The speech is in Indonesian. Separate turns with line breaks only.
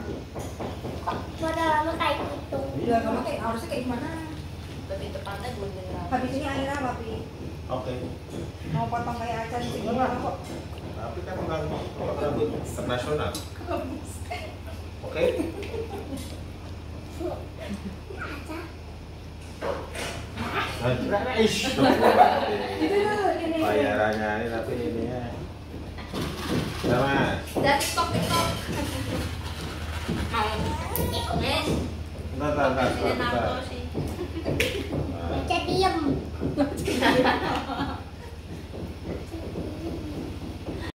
rambut.
Pada lama kayak gitu.
Ya kamu kayak harusnya kayak gimana?
Lebih tepatnya gunting rambut.
Habis ini akhirnya apa, Pi?
Oke.
Mau potong kayak acan sih gimana kok?
Tapi kan enggak potong rambut internasional. Oke. Nah, bayarannya ini tapi ini ya. Sama,
Dan TikTok TikTok.
Entar, entar, entar,
presiden
entar.